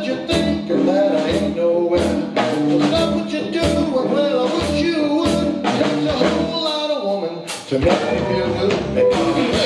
that you're thinking that I ain't nowhere. So stop what you're doing, well, I wish you would. It takes a whole lot of woman to make me feel good.